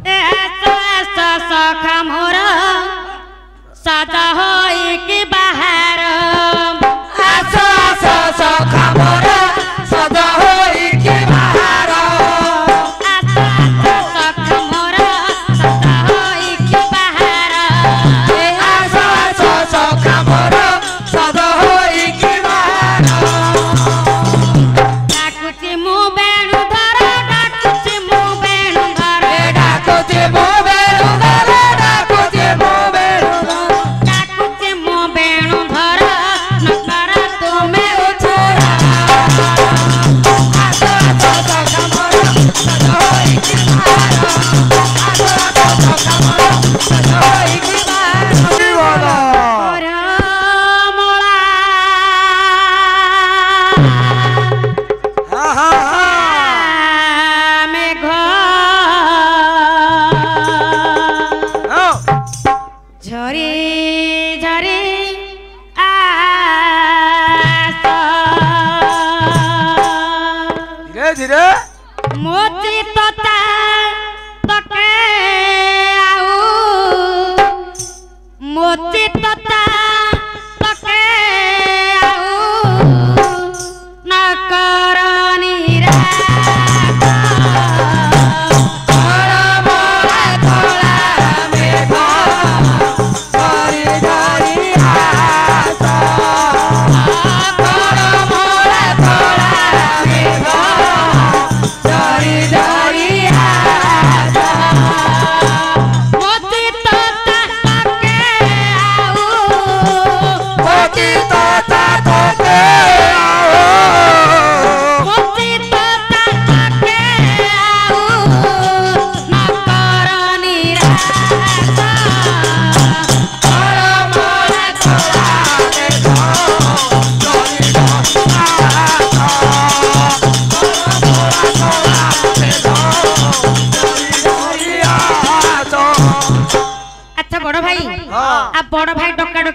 तो ऐसा ऐसा साखा मोरा सादा हो ta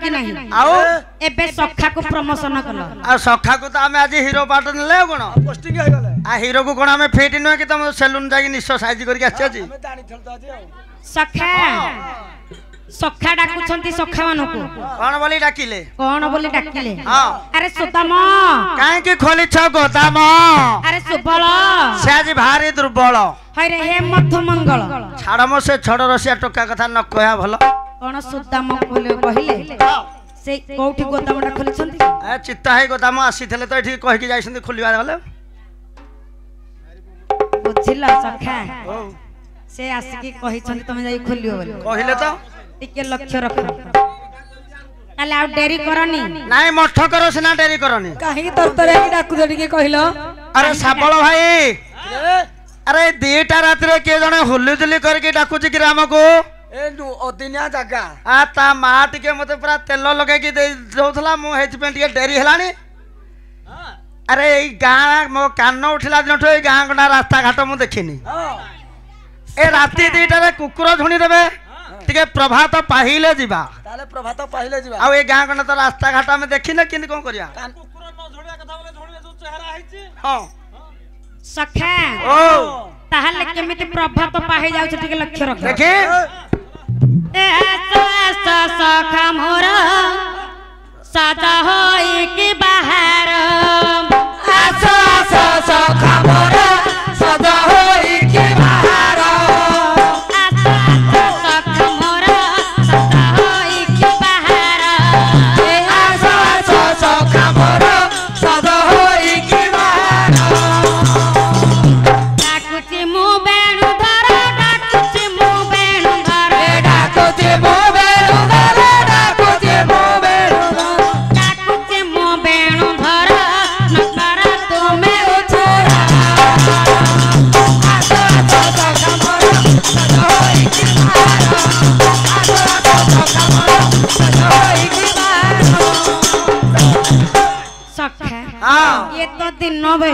କି ନାହିଁ ଆଉ ଏବେ ସଖାକୁ ପ୍ରମୋସନ କଲ ଆଉ ସଖାକୁ ତ ଆମେ ଆଜି ହିରୋ ପାର୍ଟ ନେଲେ ଆଉ କ'ଣ ପୋଷ୍ଟିଂ ହେଇଗଲେ ଆ ହିରୋକୁ କ'ଣ ଆମେ ଫିଟ୍ ନୁହେଁ କି ତମ ସେଲୁନ୍ ଯାଇକି ନିଶ ସାଇଜ କରିକି ଆସିଛି ସଖା ସଖା ଡାକୁଛନ୍ତି ସଖା ମାନଙ୍କୁ କଣ ବୋଲି ଡାକିଲେ କଣ ବୋଲି ଡାକିଲେ ଆରେ ସୁଦାମ କାହିଁକି ଖୋଲିଛ ଗୋଦାମ ଆରେ ସୁବଳ ସେ ଆଜି ଭାରି ଦୁର୍ବଳ ହଇରେ ହେ ମଧ୍ୟମଙ୍ଗଳ ଛାଡ଼ ମୋ ସେ ଛଡ଼ ରସିଆ ଟୋକା କଥା ନ କହିବା ଭଲ କଣ ସୁଦାମ କହିଲେ ସେ କୋଉଠି ଗୋଦାମଟା ଖୋଲିଛନ୍ତି ଚିତ୍ତା ହେଇ ଗୋଦାମ ଆସିଥିଲେ ତ ଏଠି କହିକି ଯାଇଛନ୍ତି ଖୋଲିବା ଗଲେ ବୁଝିଲ ସଖା ସେ ଆସିକି କହିଛନ୍ତି ତମେ ଯାଇ ଖୋଲିବ ବୋଲି କହିଲେ ତ ଟିକେ ଲକ୍ଷ୍ୟ ରଖ ତାହେଲେ ଆଉ ଡେରି କରନି ନାଇଁ ମଠ କର ସିନା ଡେରି କରନି କାହିଁକି ତରତର ହେଇକି ଡାକୁଛ ଟିକେ କହିଲ ଆରେ ଶାବଳ ଭାଇ ଆରେ ଦିଟା ରାତିରେ କିଏ ଜଣେ ହୁଲୁଜୁଲି କରିକି ଡାକୁଛି କିରେ ଆମକୁ ଅଦିନିଆ ଜାଗା ଆ ତା ମା ଟିକେ ମତେ ପୁରା ତେଲ ଲଗେଇକି ଦେଇ ଦଉଥିଲା ମୁଁ ହେଇଥିପାଇଁ ଟିକେ ଡେରି ହେଲାଣି ଆରେ ଏଇ ଗାଁ ମୋ କାନ ଉଠିଲା ଦିନଠୁ ଏଇ ଗାଁ ଗଣ୍ଡା ରାସ୍ତାଘାଟ ମୁଁ ଦେଖିନି ଏ ରାତି ଦୁଇଟାରେ କୁକୁର ଝୁଣି ଦେବେ टिके प्रभात पहिले जीवा ताले प्रभात पहिले जीवा आ ए गां कोन त रास्ता घाटा में देखि न किन को करिया कुकुर न झोड़िया कथा बोले झोड़िया जो चेहरा है छी हां सखा ओ ताहले केमिति प्रभात पहि जाउ छी टिके लक्ष्य रख देखि ए सस सखा मोर साता होई की बहार आसो आसो सखा मोरा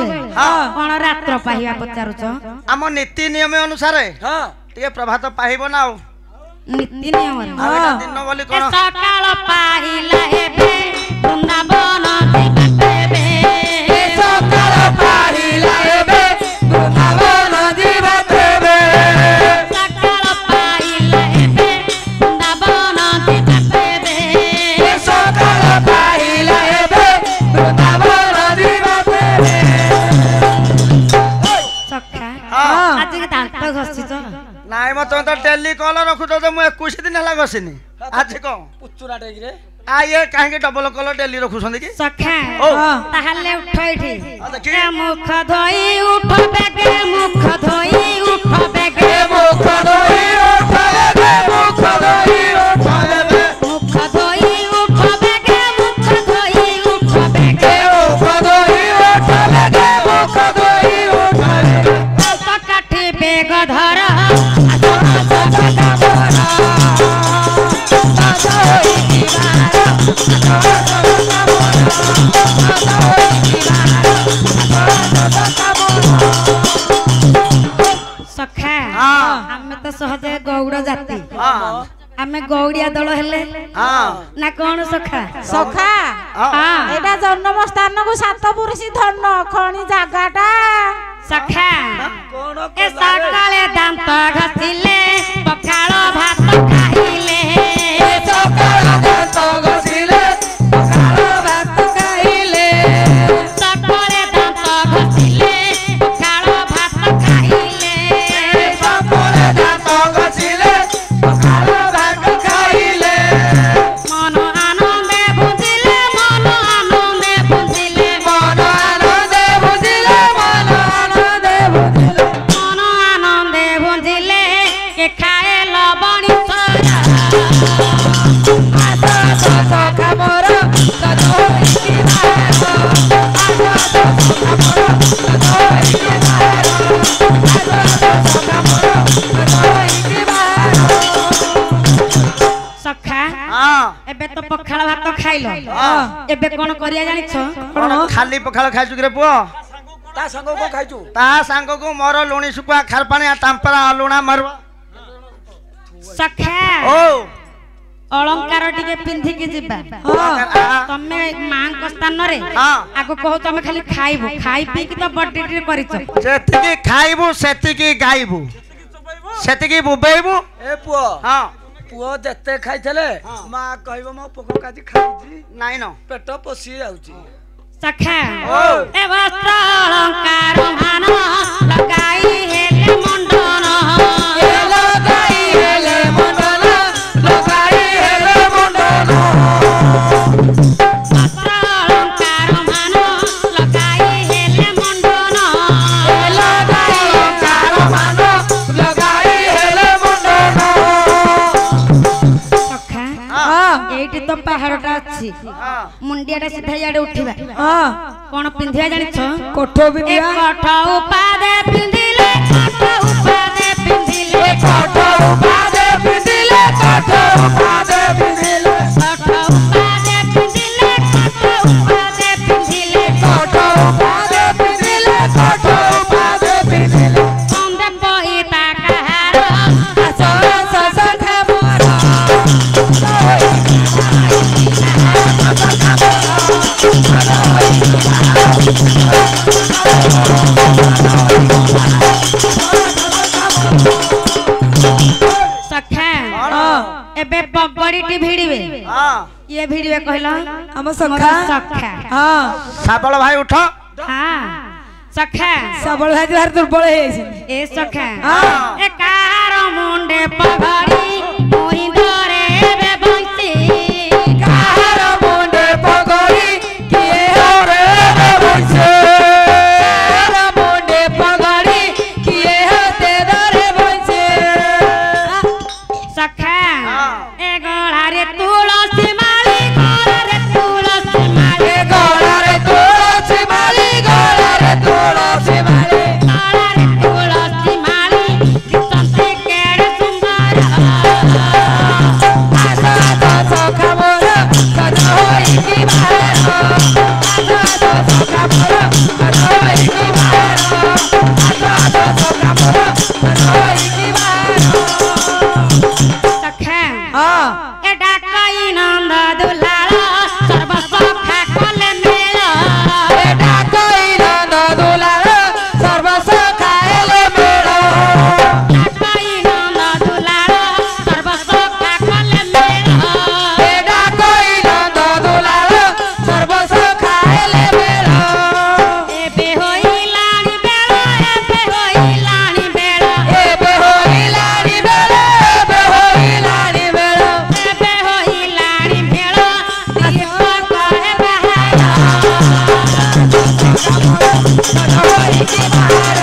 ହଁ କ'ଣ ରାତ୍ର ପାହିବା ପଚାରୁଛ ଆମ ନୀତି ନିୟମ ଅନୁସାରେ ହଁ ଟିକେ ପ୍ରଭାତ ପାହିବ ନା ଆଉ ନୀତି ନିୟମ ଦିନ ବୋଲି କ'ଣ ସକାଳ ପାହିଲା ଏବେ ବୃନ୍ଦାବନ ବସିନି ଆଜି କଣ ପୁଚୁରା ଟେକିରେ ଆ ଇଏ କାହିଁକି ଡବଲ କଲର ଡେଲି ରଖୁଛନ୍ତି କି ସଖା ତାହେଲେ ଉଠ ଏଠି ମୁଖ ଧୋଇ ଉଠ ବେଗେ ମୁଖ ଧୋଇ ଉଠ ବେଗେ ମୁଖ ଧୋଇ ଉଠ ବେଗେ ମୁଖ ଧୋଇ সখা আমি তো সহজে গৌড় জাতি আমি গৌড়িয়া দল হলে না কোন সখা সখা এটা জন্ম স্থান কু সাতপুরুষী ধন্য খনি জায়গাটা সখা এ সকালে দান্ত ঘষিলে পখাল ভাত খাইলে এবে তো পখাল ভাত খাইল এবে কোন করিয়া জানিছ খালি পখাল খাইছু কিরে পুয়া তা সাঙ্গ কো খাইছু তা সাঙ্গ কো মোর লুণি শুকুয়া খারপানি টাম্পরা লুণা মারব সখা ও অলঙ্কার টিকে পিন্ধিকি যা তুমি মাঙ্ক স্থানরে আগ কহ তুমি খালি খাইবু খাই পিকি তো বডিটি করিছ যেতিকি খাইবু সেতিকি গাইবু সেতিকি বুবেইবু এ পুয়া হ্যাঁ ପୁଅ ଯେତେ ଖାଇଥିଲେ ମା କହିବ ମୋ ପୋକ କାଜି ଖାଇଛି ନାଇଁ ନ ପେଟ ପୋଷି ଯାଉଛି ସଖା ଏ ବସ୍ତ୍ର ଅଳଙ୍କାର ପାହାଡ଼ଟା ଅଛି ମୁଣ୍ଡିଆଟା ସିଧା ଇଆଡ଼େ ଉଠିବା କ'ଣ ପିନ୍ଧିବା ଜାଣିଛ କୋଠ କୋଠ ଉପାଦେ ପିନ୍ଧିଲେ କୋଠ ଉପାଦେ ପିନ୍ଧିଲେ କୋଠ के भिड़वे कहलो हम सखा सखा हां साबल भाई उठो हां सखा सबल भाई दुआर दुर्बल तो है ए सखा हां ए कार मुंडे पगा Yes, के बाहर